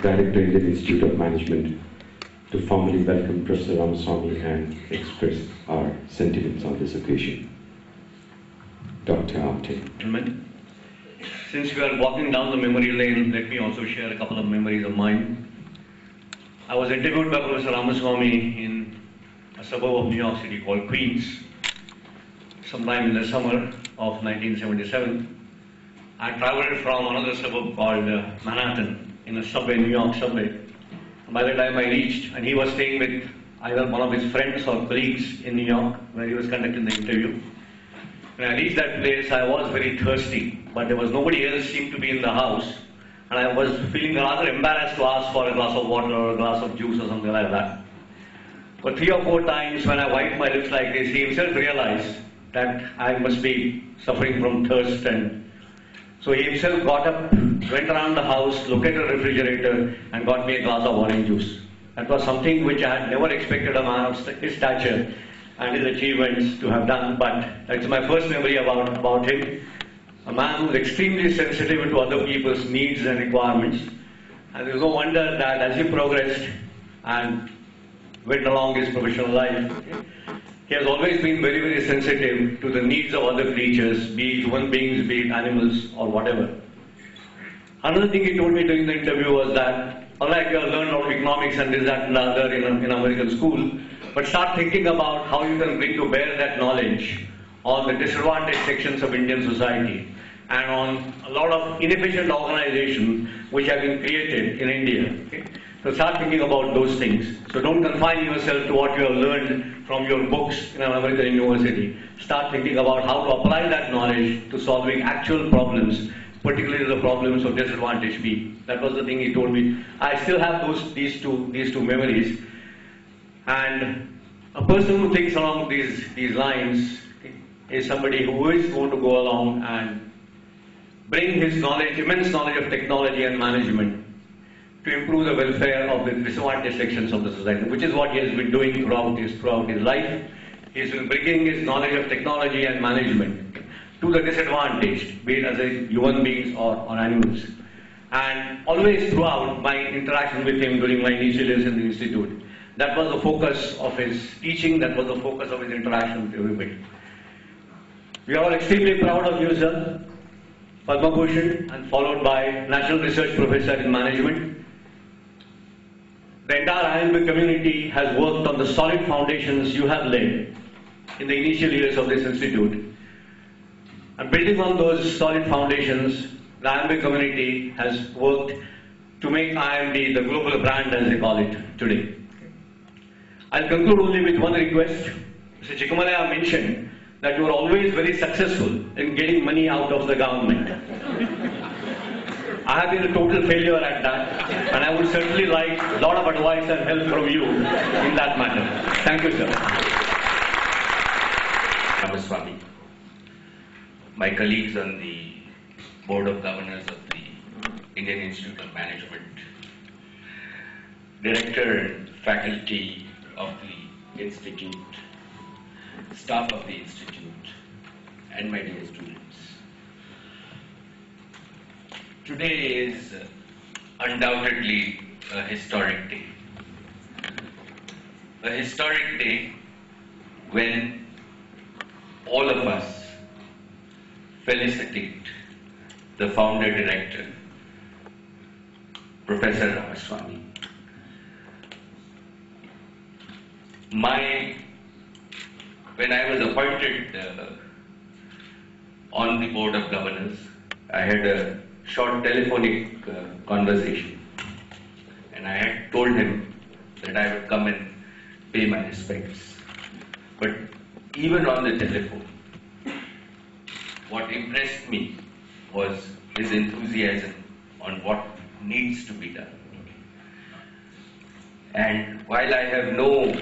Director, Indian Institute of Management, to formally welcome Professor Ramaswamy and express our sentiments on this occasion. Dr. Gentlemen, since we are walking down the memory lane, let me also share a couple of memories of mine. I was interviewed by Professor Ramaswamy in a suburb of New York City called Queens, sometime in the summer of 1977. I traveled from another suburb called uh, Manhattan in a subway, New York subway. By the time I reached, and he was staying with either one of his friends or colleagues in New York where he was conducting the interview. When I reached that place, I was very thirsty, but there was nobody else seemed to be in the house, and I was feeling rather embarrassed to ask for a glass of water or a glass of juice or something like that. But three or four times when I wiped my lips like this, he himself realized that I must be suffering from thirst and so he himself got up, went around the house, at the refrigerator and got me a glass of orange juice. That was something which I had never expected a man of his stature and his achievements to have done, but that's my first memory about, about him. A man who's extremely sensitive to other people's needs and requirements. And there's no wonder that as he progressed and went along his professional life, he has always been very, very sensitive to the needs of other creatures, be it human beings, be it animals, or whatever. Another thing he told me during the interview was that, unlike you have learned of economics and this, that, and the other in, in American school, but start thinking about how you can bring to bear that knowledge on the disadvantaged sections of Indian society and on a lot of inefficient organizations which have been created in India. Okay? So start thinking about those things. So don't confine yourself to what you have learned from your books in an American university. Start thinking about how to apply that knowledge to solving actual problems, particularly the problems of disadvantaged people. That was the thing he told me. I still have those these two these two memories. And a person who thinks along these these lines is somebody who is going to go along and bring his knowledge, immense knowledge of technology and management to improve the welfare of the disadvantaged sections of the society, which is what he has been doing throughout his, throughout his life. He's been bringing his knowledge of technology and management to the disadvantaged, be it as a human beings or, or animals. And always throughout my interaction with him during my initial years in the institute, that was the focus of his teaching, that was the focus of his interaction with everybody. We are all extremely proud of you, sir. Padma Bhushan, and followed by National Research Professor in Management, the entire IIMB community has worked on the solid foundations you have laid in the initial years of this institute. And building on those solid foundations, the IIMB community has worked to make IIMB the global brand as they call it today. I'll conclude only with one request. Mr. Chikamalaya mentioned that you are always very successful in getting money out of the government. I have been a total failure at that, and I would certainly like a lot of advice and help from you in that matter. Thank you, sir. Ramaswamy, my colleagues on the Board of Governors of the Indian Institute of Management, Director and faculty of the Institute, staff of the Institute, and my dear students. Today is undoubtedly a historic day. A historic day when all of us felicitate the founder director, Professor Ramaswamy. My, when I was appointed uh, on the board of governors, I had a short telephonic uh, conversation. And I had told him that I would come and pay my respects. But even on the telephone, what impressed me was his enthusiasm on what needs to be done. And while I have no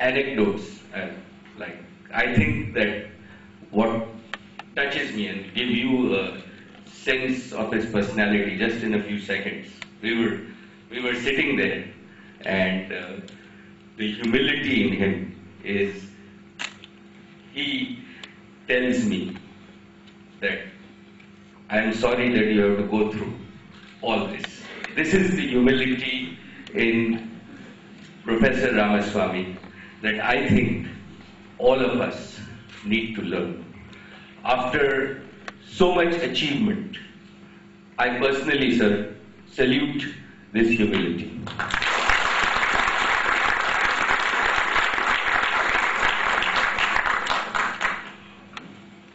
anecdotes, uh, like I think that what touches me and give you a sense of his personality just in a few seconds. We were, we were sitting there, and uh, the humility in him is he tells me that I am sorry that you have to go through all this. this is the humility in Professor Ramaswamy that I think all of us need to learn. After so much achievement, I personally, sir, salute this humility.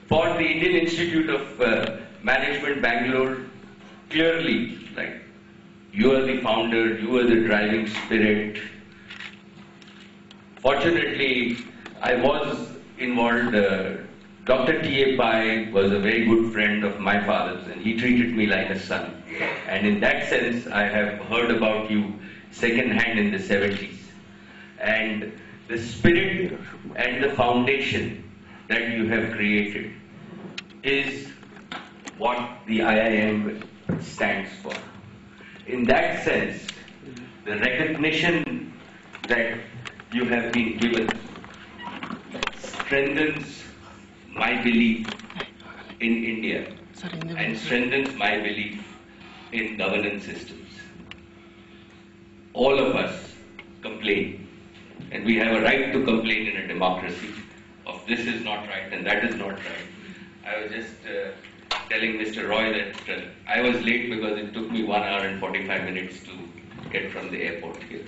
For the Indian Institute of uh, Management Bangalore, clearly, like, you are the founder, you are the driving spirit. Fortunately, I was involved. Uh, Dr. T.A. Pai was a very good friend of my father's, and he treated me like a son. And in that sense, I have heard about you secondhand in the 70s. And the spirit and the foundation that you have created is what the IIM stands for. In that sense, the recognition that you have been given strengthens my belief in India and strengthens my belief in governance systems. All of us complain, and we have a right to complain in a democracy of this is not right and that is not right. I was just uh, telling Mr. Roy that uh, I was late because it took me one hour and 45 minutes to get from the airport here.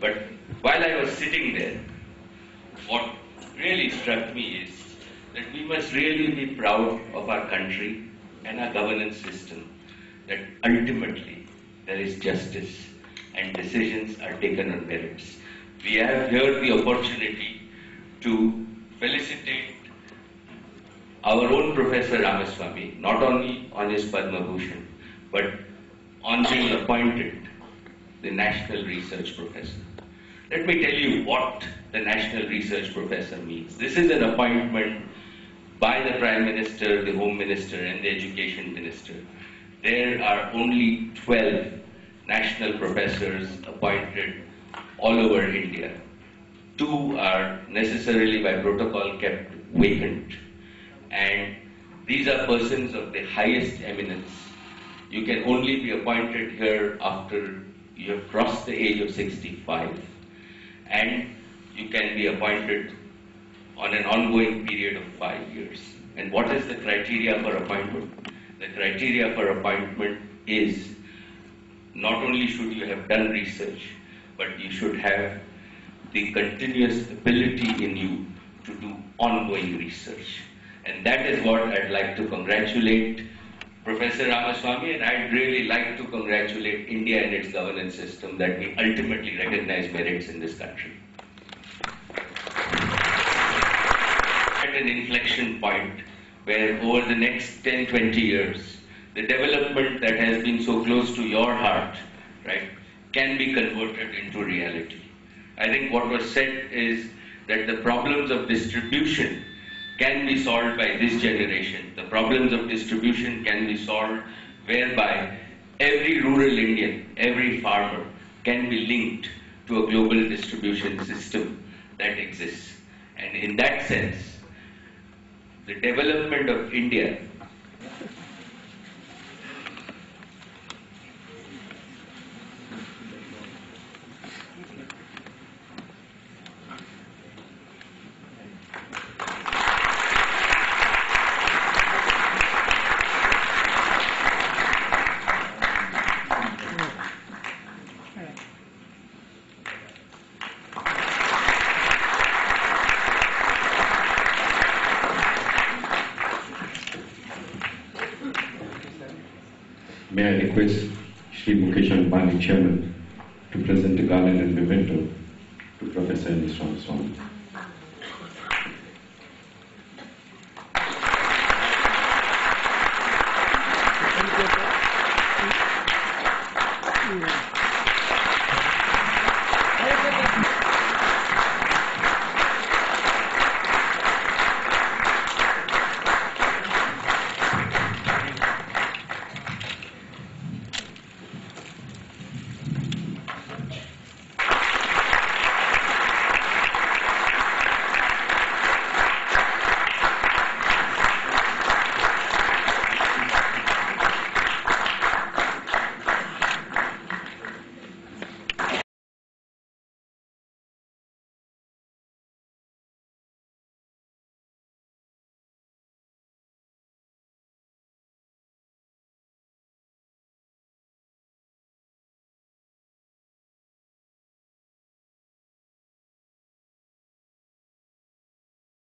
But while I was sitting there, what really struck me is that we must really be proud of our country and our governance system, that ultimately there is justice and decisions are taken on merits. We have here the opportunity to felicitate our own Professor Ramaswamy, not only on his Padma Bhushan, but on being appointed the National Research Professor. Let me tell you what the National Research Professor means. This is an appointment by the Prime Minister, the Home Minister, and the Education Minister. There are only 12 national professors appointed all over India. Two are necessarily by protocol kept vacant. And these are persons of the highest eminence. You can only be appointed here after you have crossed the age of 65. And you can be appointed on an ongoing period of five years. And what is the criteria for appointment? The criteria for appointment is not only should you have done research, but you should have the continuous ability in you to do ongoing research. And that is what I'd like to congratulate Professor Ramaswamy, and I'd really like to congratulate India and its governance system that we ultimately recognize merits in this country. At an inflection point where over the next 10, 20 years, the development that has been so close to your heart, right, can be converted into reality. I think what was said is that the problems of distribution can be solved by this generation. The problems of distribution can be solved whereby every rural Indian, every farmer can be linked to a global distribution system that exists. And in that sense, the development of India May I request Sri Mukesh Ambani, Chairman, to present the garland and memento to Professor N. S.